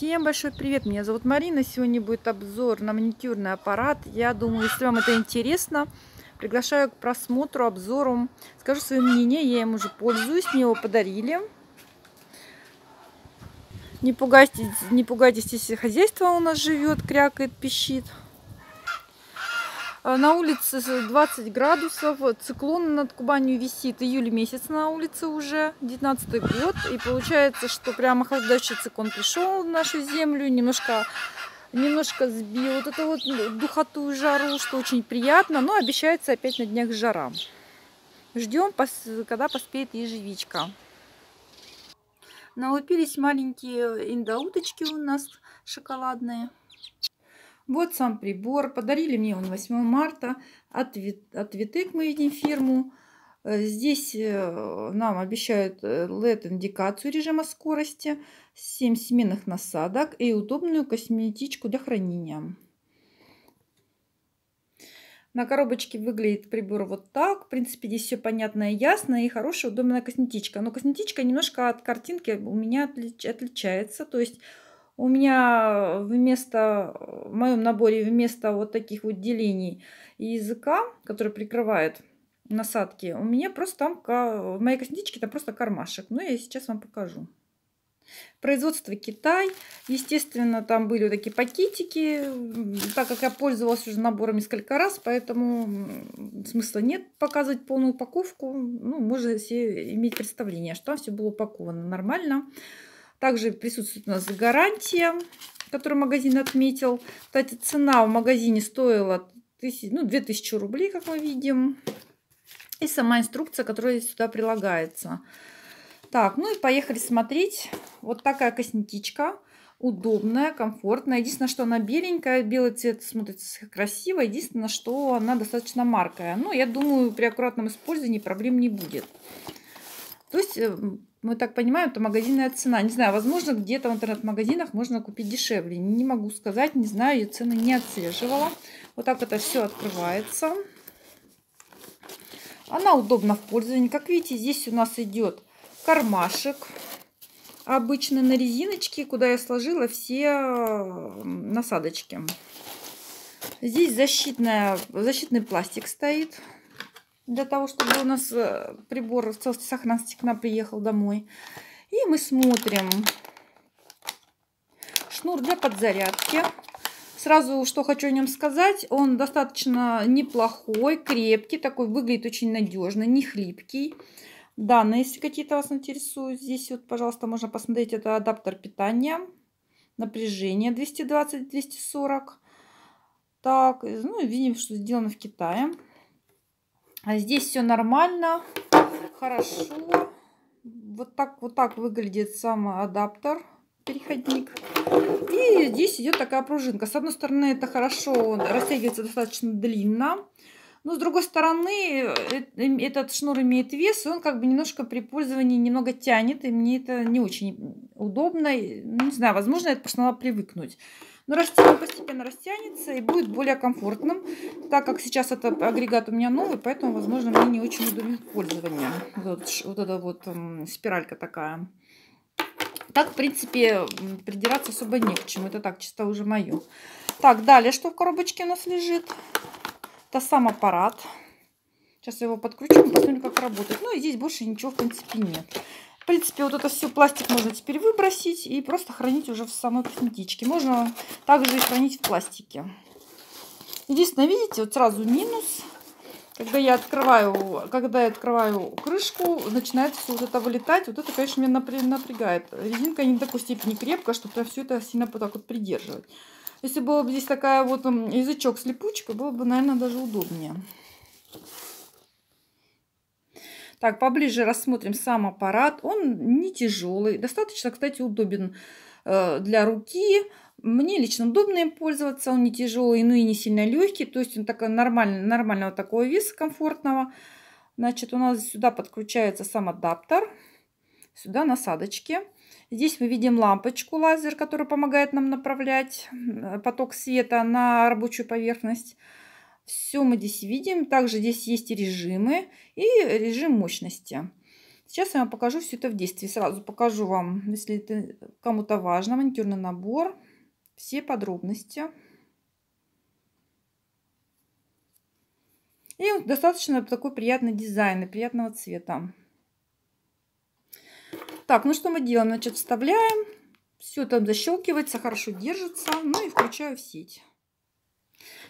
Всем большой привет! Меня зовут Марина. Сегодня будет обзор на маникюрный аппарат. Я думаю, если вам это интересно, приглашаю к просмотру, обзору. Скажу свое мнение, я им уже пользуюсь, мне его подарили. Не пугайтесь, не пугайтесь, если хозяйство у нас живет, крякает, пищит. А, на улице 20 градусов, циклон над Кубанью висит, июль месяц на улице уже, 19 год. И получается, что прямо охлаждающий циклон пришел в нашу землю, немножко, немножко сбил вот эту вот духоту и жару, что очень приятно, но обещается опять на днях жара. Ждем, когда поспеет ежевичка. Налупились маленькие индоуточки у нас шоколадные. Вот сам прибор. Подарили мне он 8 марта от, от Витек мы видим фирму. Э, здесь э, нам обещают LED-индикацию э, режима скорости, 7 сменных насадок и удобную косметичку для хранения. На коробочке выглядит прибор вот так. В принципе, здесь все понятно и ясно. И хорошая, удобная косметичка. Но косметичка немножко от картинки у меня отличается. То есть у меня вместо, в моем наборе вместо вот таких вот делений языка, который прикрывает насадки, у меня просто там, в моей косметичке там просто кармашек. Но я сейчас вам покажу. Производство Китай. Естественно, там были вот такие пакетики. Так как я пользовалась уже набором несколько раз, поэтому смысла нет показывать полную упаковку. Ну, можно себе иметь представление, что там все было упаковано нормально. Также присутствует у нас гарантия, которую магазин отметил. Кстати, цена в магазине стоила тысяч, ну, 2000 рублей, как мы видим. И сама инструкция, которая сюда прилагается. Так, ну и поехали смотреть. Вот такая косметичка. Удобная, комфортная. Единственное, что она беленькая. Белый цвет смотрится красиво. Единственное, что она достаточно маркая. Но я думаю, при аккуратном использовании проблем не будет. То есть э, мы так понимаем, это магазинная цена. Не знаю, возможно, где-то в интернет-магазинах можно купить дешевле. Не могу сказать, не знаю, я цены не отслеживала. Вот так это все открывается. Она удобна в пользовании. Как видите, здесь у нас идет кармашек. Обычный на резиночке, куда я сложила все насадочки. Здесь защитная, защитный пластик стоит для того, чтобы у нас э, прибор в целости сохранности к нам приехал домой. И мы смотрим шнур для подзарядки. Сразу, что хочу о нем сказать, он достаточно неплохой, крепкий, такой выглядит очень надежно, не хлипкий. Данные, если какие-то вас интересуют, здесь вот, пожалуйста, можно посмотреть, это адаптер питания, напряжение 220-240. Так, ну, видим, что сделано в Китае. А здесь все нормально, хорошо. Вот так, вот так выглядит сам адаптер, переходник. И здесь идет такая пружинка. С одной стороны, это хорошо, он растягивается достаточно длинно. Но с другой стороны, э, этот шнур имеет вес, и он как бы немножко при пользовании немного тянет, и мне это не очень удобно. Ну, не знаю, возможно, это просто надо привыкнуть. Но растение постепенно растянется и будет более комфортным, так как сейчас этот агрегат у меня новый, поэтому, возможно, мне не очень удобен в пользовании. Вот, вот эта вот м, спиралька такая. Так, в принципе, придираться особо не к чему. Это так, чисто уже мое. Так, далее, что в коробочке у нас лежит? Это сам аппарат. Сейчас я его подкручу, посмотрим, как работает. Ну и здесь больше ничего, в принципе, нет принципе, вот это все пластик можно теперь выбросить и просто хранить уже в самой косметичке. Можно также и хранить в пластике. Единственное, видите, вот сразу минус. Когда я открываю, когда я открываю крышку, начинает все вот это вылетать. Вот это, конечно, меня напрягает. Резинка не до такой степени крепкая, чтобы все это сильно вот так вот придерживать. Если было бы здесь такая вот язычок с липучкой, было бы, наверное, даже удобнее. Так, поближе рассмотрим сам аппарат. Он не тяжелый, достаточно, кстати, удобен э, для руки. Мне лично удобно им пользоваться. Он не тяжелый, но и не сильно легкий. То есть он такой нормальный, нормального такого веса, комфортного. Значит, у нас сюда подключается сам адаптер. Сюда насадочки. Здесь мы видим лампочку лазер, которая помогает нам направлять поток света на рабочую поверхность. Все мы здесь видим. Также здесь есть режимы и режим мощности. Сейчас я вам покажу все это в действии. Сразу покажу вам, если это кому-то важно, маникюрный набор, все подробности. И достаточно такой приятный дизайн и приятного цвета. Так, ну что мы делаем? Значит, вставляем. Все там защелкивается, хорошо держится. Ну и включаю в сеть.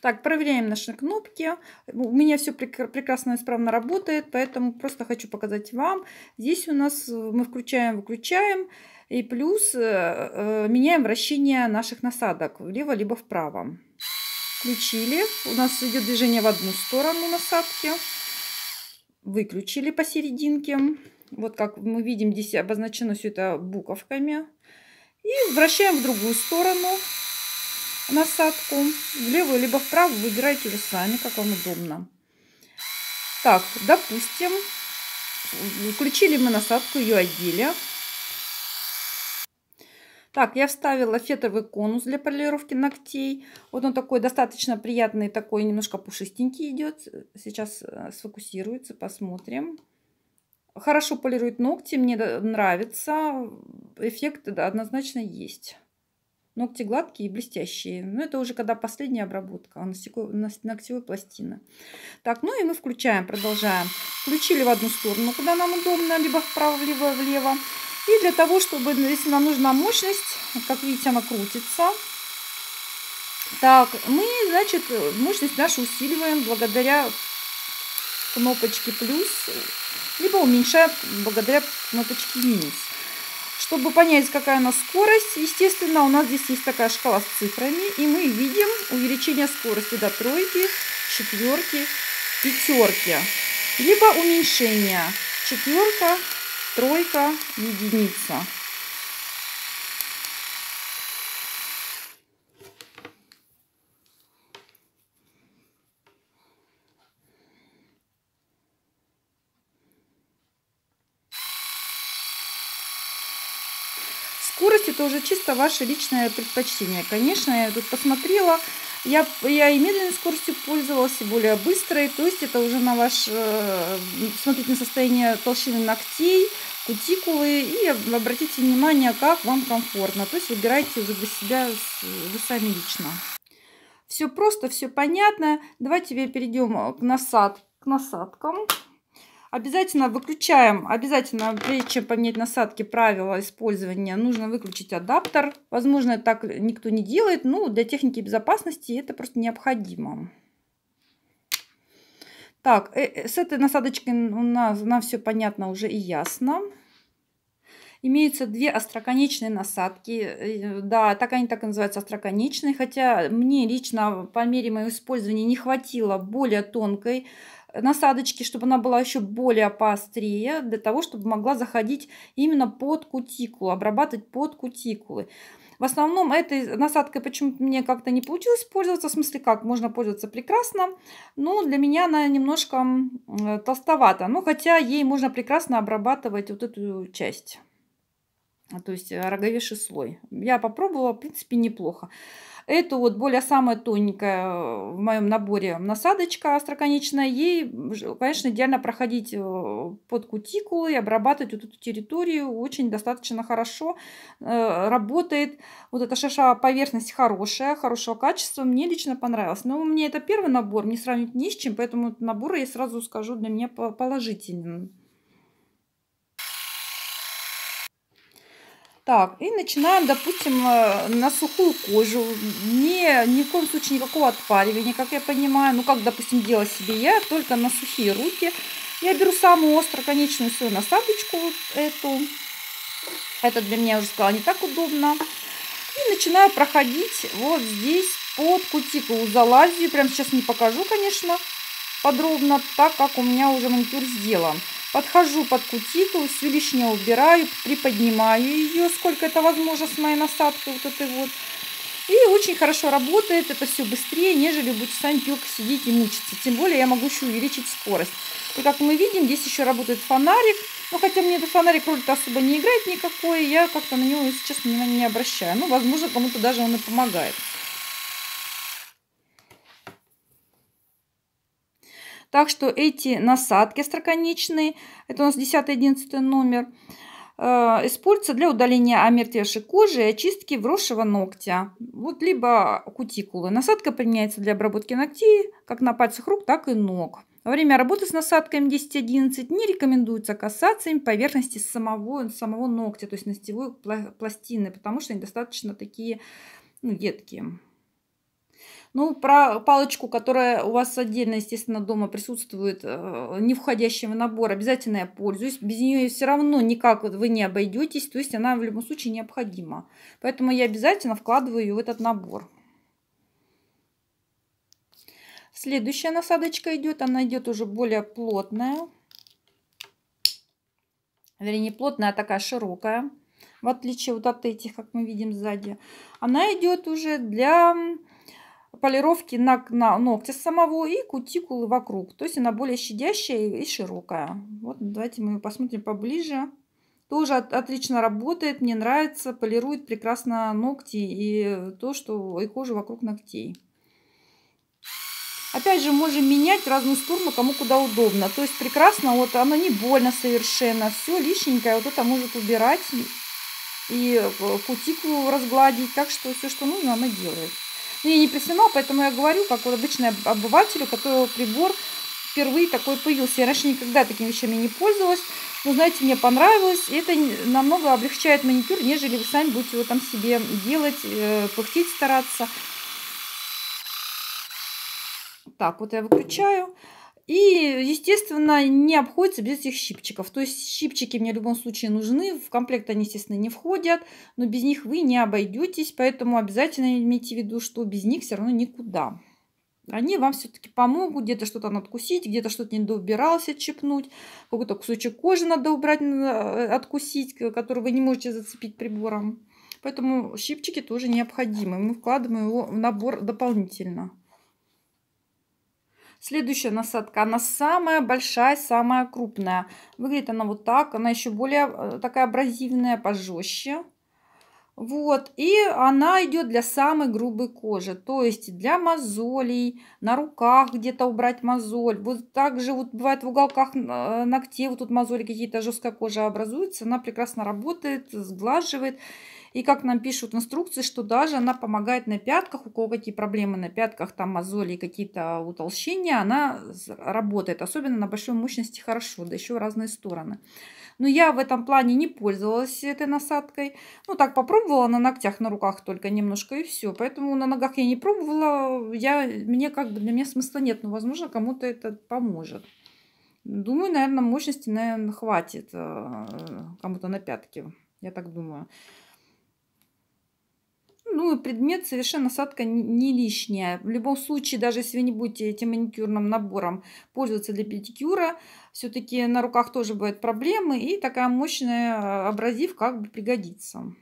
Так, проверяем наши кнопки. У меня все прекрасно и исправно работает, поэтому просто хочу показать вам. Здесь у нас э, мы включаем, выключаем. И плюс э, э, меняем вращение наших насадок влево либо вправо. Включили. У нас идет движение в одну сторону насадки. Выключили посерединке. Вот как мы видим, здесь обозначено все это буковками. И вращаем в другую сторону насадку. В левую либо вправо выбирайте уже сами, как вам удобно. Так, допустим, включили мы насадку, ее одели. Так, я вставила фетровый конус для полировки ногтей. Вот он такой достаточно приятный, такой немножко пушистенький идет. Сейчас э, сфокусируется, посмотрим. Хорошо полирует ногти, мне нравится. Эффект да, однозначно есть. Ногти гладкие и блестящие. Но это уже когда последняя обработка ногтевой пластины. Так, ну и мы включаем, продолжаем. Включили в одну сторону, куда нам удобно, либо вправо, либо влево. И для того, чтобы, если нам нужна мощность, как видите, она крутится. Так, мы, значит, мощность нашу усиливаем благодаря кнопочке плюс, либо уменьшаем благодаря кнопочке минус. Чтобы понять, какая у нас скорость, естественно, у нас здесь есть такая шкала с цифрами, и мы видим увеличение скорости до тройки, четверки, пятерки, либо уменьшение четверка, тройка, единица. Скорость это уже чисто ваше личное предпочтение. Конечно, я тут посмотрела, я, я и медленной скоростью пользовалась, и более быстрой. То есть это уже на ваш, э, смотрите на состояние толщины ногтей, кутикулы и обратите внимание, как вам комфортно. То есть выбирайте уже для себя вы сами лично. Все просто, все понятно. Давайте перейдем к, насад, к насадкам. Обязательно выключаем, обязательно, прежде чем поменять насадки, правила использования, нужно выключить адаптер. Возможно, так никто не делает, но для техники безопасности это просто необходимо. Так, э, э, с этой насадочкой у нас нам все понятно уже и ясно. Имеются две остроконечные насадки. Э, да, так они так и называются, остроконечные. Хотя мне лично по мере моего использования не хватило более тонкой насадочки, чтобы она была еще более поострее, для того, чтобы могла заходить именно под кутикулу, обрабатывать под кутикулы. В основном этой насадкой почему-то мне как-то не получилось пользоваться. В смысле, как можно пользоваться прекрасно. Но для меня она немножко толстовата. Ну, хотя ей можно прекрасно обрабатывать вот эту часть. То есть роговейший слой. Я попробовала, в принципе, неплохо. Эту вот более самая тоненькая э, в моем наборе насадочка остроконечная. Ей, конечно, идеально проходить э, под кутикулы и обрабатывать вот эту территорию очень достаточно хорошо. Э, работает. Вот эта шершавая поверхность хорошая, хорошего качества. Мне лично понравилось. Но у меня это первый набор, не сравнить ни с чем, поэтому набор я сразу скажу для меня положительным. Так, и начинаем, допустим, э, на сухую кожу. Не, ни в коем случае никакого отпаривания, как я понимаю. Ну, как, допустим, делала себе я, только на сухие руки. Я беру самую остроконечную свою насадочку, вот эту. Это для меня, уже сказала, не так удобно. И начинаю проходить вот здесь под кутикулу залазию. Прям сейчас не покажу, конечно, подробно, так как у меня уже маникюр сделан. Подхожу под кутикулу, всю лишнее убираю, приподнимаю ее, сколько это возможно с моей насадкой вот этой вот. И очень хорошо работает, это все быстрее, нежели будете сами пилкой сидеть и мучиться. Тем более я могу еще увеличить скорость. И как мы видим, здесь еще работает фонарик. Но хотя мне этот фонарик роль-то особо не играет никакой, я как-то на него сейчас внимания не обращаю. Ну, возможно, кому-то даже он и помогает. Так что эти насадки остроконечные, это у нас 10-11 номер, э, используются для удаления омертвевшей кожи и очистки вросшего ногтя, вот либо кутикулы. Насадка применяется для обработки ногтей как на пальцах рук, так и ног. Во время работы с насадками 10-11 не рекомендуется касаться им поверхности самого, самого ногтя, то есть ногтевой пластины, потому что они достаточно такие ну, едкие. Ну, про палочку, которая у вас отдельно, естественно, дома присутствует, э, не входящего набора, обязательно я пользуюсь. Без нее все равно никак вы не обойдетесь, то есть она в любом случае необходима. Поэтому я обязательно вкладываю ее в этот набор. Следующая насадочка идет, она идет уже более плотная. Вернее, не плотная, а такая широкая. В отличие вот от этих, как мы видим сзади. Она идет уже для полировки на, на ногтя самого и кутикулы вокруг. То есть она более щадящая и широкая. Вот давайте мы посмотрим поближе. Тоже от, отлично работает, мне нравится, полирует прекрасно ногти и то, что и кожу вокруг ногтей. Опять же, можем менять в разную сторону, кому куда удобно. То есть прекрасно, вот оно не больно совершенно. Все лишненькое вот это может убирать и кутикулу разгладить. Так что все, что нужно, она делает. Я не профессионал, поэтому я говорю, как обыватель, у которого прибор впервые такой появился. Я раньше никогда такими вещами не пользовалась. Но, знаете, мне понравилось. И это намного облегчает маникюр, нежели вы сами будете его там себе делать, э, пыхтеть, стараться. Так, вот я выключаю. И, естественно, не обходится без этих щипчиков. То есть щипчики мне в любом случае нужны. В комплект они, естественно, не входят. Но без них вы не обойдетесь. Поэтому обязательно имейте в виду, что без них все равно никуда. Они вам все-таки помогут где-то что-то надкусить, где-то что-то недоубиралось отщипнуть, какой-то кусочек кожи надо убрать, э, откусить, который вы не можете зацепить прибором. Поэтому щипчики тоже необходимы. Мы вкладываем его в набор дополнительно. Следующая насадка, она самая большая, самая крупная. Выглядит она вот так, она еще более э, такая абразивная, пожестче. Вот, и она идет для самой грубой кожи, то есть для мозолей, на руках где-то убрать мозоль. Вот также вот бывает в уголках э, ногтей, вот тут мозоли какие-то, жесткая кожа образуется, она прекрасно работает, сглаживает. И как нам пишут в инструкции, что даже она помогает на пятках, у кого какие проблемы на пятках, там мозоли, какие-то утолщения, она работает. Особенно на большой мощности хорошо, да еще в разные стороны. Но я в этом плане не пользовалась этой насадкой. Ну, так попробовала на ногтях, на руках только немножко и все. Поэтому на ногах я не пробовала. Я, мне как бы для меня смысла нет. Но, возможно, кому-то это поможет. Думаю, наверное, мощности, наверное, хватит э, кому-то на пятки. Я так думаю. Ну, предмет совершенно насадка не лишняя. В любом случае, даже если вы не будете этим маникюрным набором пользоваться для педикюра, все-таки на руках тоже бывают проблемы, и такая мощная а, абразив как бы пригодится.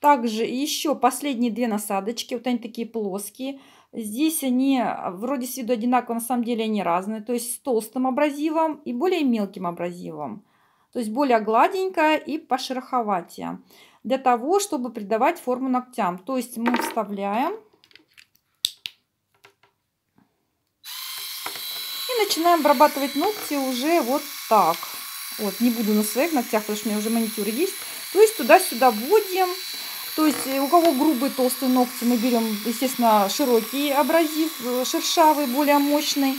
Также еще последние две насадочки, вот они такие плоские. Здесь они а, вроде с виду одинаковые, на самом деле они разные. То есть с толстым абразивом и более мелким абразивом. То есть более гладенькая и пошероховатее для того, чтобы придавать форму ногтям. То есть мы вставляем и начинаем обрабатывать ногти уже вот так. Вот, не буду на своих ногтях, потому что у меня уже маникюр есть. То есть туда-сюда вводим. То есть у кого грубые толстые ногти, мы берем, естественно, широкий абразив, э, шершавый, более мощный.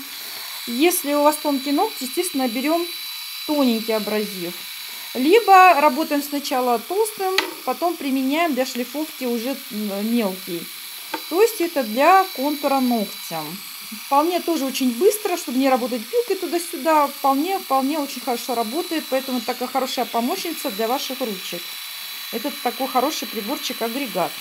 Если у вас тонкие ногти, естественно, берем тоненький абразив. Либо работаем сначала толстым, потом применяем для шлифовки уже мелкий. То есть это для контура ногтя. Вполне тоже очень быстро, чтобы не работать пилкой туда-сюда. Вполне, вполне очень хорошо работает, поэтому такая хорошая помощница для ваших ручек. Это такой хороший приборчик-агрегат.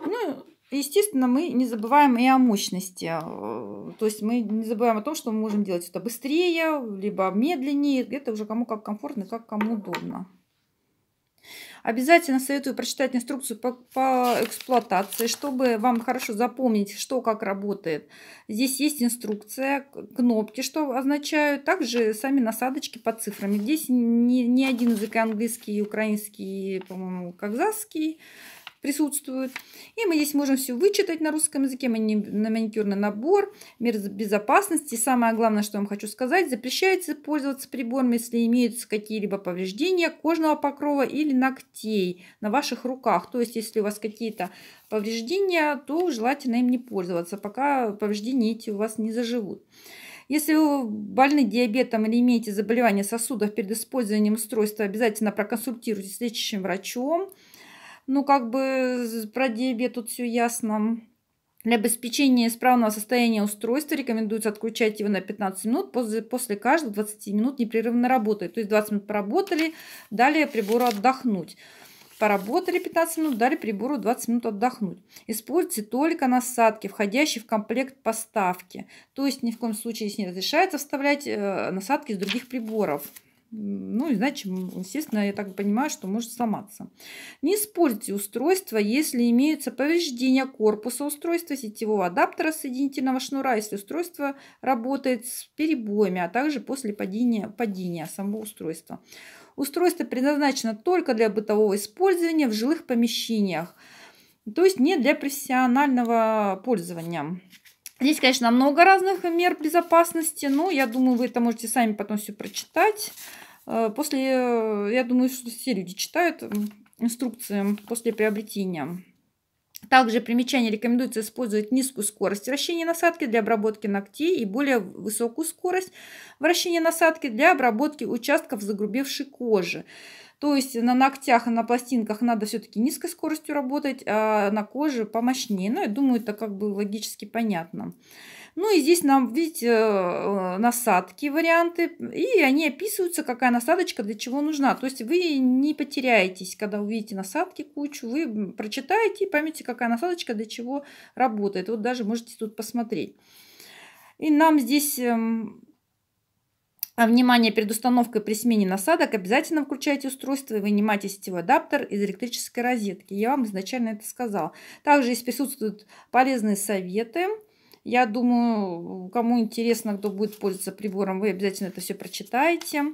Ну, Естественно, мы не забываем и о мощности. Э, то есть мы не забываем о том, что мы можем делать это быстрее, либо медленнее. Это уже кому как комфортно, как кому удобно. Обязательно советую прочитать инструкцию по, по эксплуатации, чтобы вам хорошо запомнить, что как работает. Здесь есть инструкция, кнопки, что означают, также сами насадочки по цифрам. Здесь не, не один язык, английский, украинский, по-моему, казахский присутствуют. И мы здесь можем все вычитать на русском языке, на маникюрный набор, мер безопасности. Самое главное, что я вам хочу сказать, запрещается пользоваться прибором, если имеются какие-либо повреждения кожного покрова или ногтей на ваших руках. То есть, если у вас какие-то повреждения, то желательно им не пользоваться, пока повреждения эти у вас не заживут. Если вы больны диабетом или имеете заболевания сосудов перед использованием устройства, обязательно проконсультируйтесь с лечащим врачом. Ну, как бы про диабет тут все ясно. Для обеспечения исправного состояния устройства рекомендуется отключать его на 15 минут после, после каждых 20 минут непрерывно работает. То есть 20 минут поработали, далее прибору отдохнуть. Поработали 15 минут, дали прибору 20 минут отдохнуть. Используйте только насадки, входящие в комплект поставки. То есть ни в коем случае здесь не разрешается вставлять э, насадки из других приборов. Ну, иначе, естественно, я так понимаю, что может сломаться. Не используйте устройство, если имеются повреждения корпуса устройства, сетевого адаптера соединительного шнура, если устройство работает с перебоями, а также после падения, падения самого устройства. Устройство предназначено только для бытового использования в жилых помещениях, то есть не для профессионального пользования. Здесь, конечно, много разных мер безопасности, но я думаю, вы это можете сами потом все прочитать. Э, после, э, я думаю, что все люди читают инструкции после приобретения. Также примечание рекомендуется использовать низкую скорость вращения насадки для обработки ногтей и более высокую скорость вращения насадки для обработки участков загрубевшей кожи. То есть на ногтях и на пластинках надо все-таки низкой скоростью работать, а на коже помощнее. Ну, я думаю, это как бы логически понятно. Ну и здесь нам, видите, э, насадки, варианты, и они описываются, какая насадочка для чего нужна. То есть вы не потеряетесь, когда увидите насадки кучу, вы прочитаете и поймете, какая насадочка для чего работает. Вот даже можете тут посмотреть. И нам здесь эм, внимание, перед установкой при смене насадок обязательно включайте устройство и вынимайте сетевой адаптер из электрической розетки. Я вам изначально это сказал. Также здесь присутствуют полезные советы я думаю, кому интересно, кто будет пользоваться прибором, вы обязательно это все прочитаете.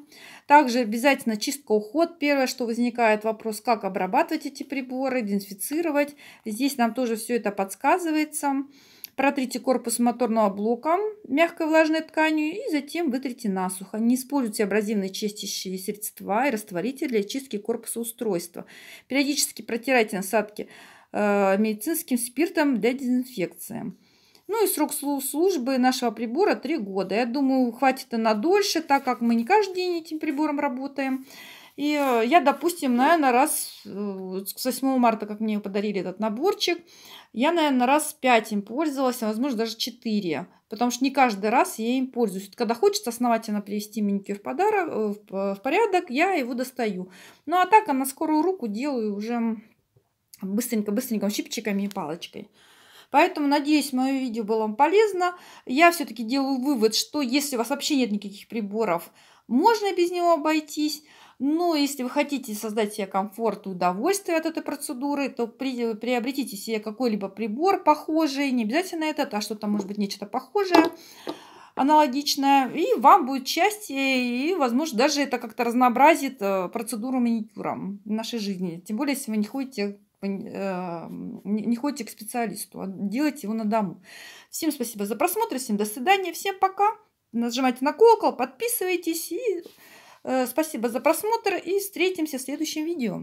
Также обязательно чистка, уход. Первое, что возникает вопрос, как обрабатывать эти приборы, дезинфицировать. Здесь нам тоже все это подсказывается. Протрите корпус моторного блока мягкой влажной тканью и затем вытрите насухо. Не используйте абразивные чистящие средства и растворитель для чистки корпуса устройства. Периодически протирайте насадки э, медицинским спиртом для дезинфекции. Ну и срок службы нашего прибора 3 года. Я думаю, хватит и на дольше, так как мы не каждый день этим прибором работаем. И э, я, допустим, наверное, раз э, с 8 марта, как мне подарили этот наборчик, я, наверное, раз 5 им пользовалась, а возможно даже 4. Потому что не каждый раз я им пользуюсь. Когда хочется основательно привести маникюр в, подарок, э, в порядок, я его достаю. Ну а так, а на скорую руку делаю уже быстренько-быстренько щипчиками и палочкой. Поэтому, надеюсь, мое видео было вам полезно. Я все-таки делаю вывод, что если у вас вообще нет никаких приборов, можно без него обойтись. Но если вы хотите создать себе комфорт и удовольствие от этой процедуры, то при, приобретите себе какой-либо прибор похожий, не обязательно этот, а что-то может быть нечто похожее, аналогичное, и вам будет счастье, и, возможно, даже это как-то разнообразит э, процедуру маникюра в нашей жизни. Тем более, если вы не ходите Э, не ходите к специалисту, а делайте его на дому. Всем спасибо за просмотр, всем до свидания, всем пока. Нажимайте на колокол, подписывайтесь и спасибо за просмотр и встретимся в следующем видео.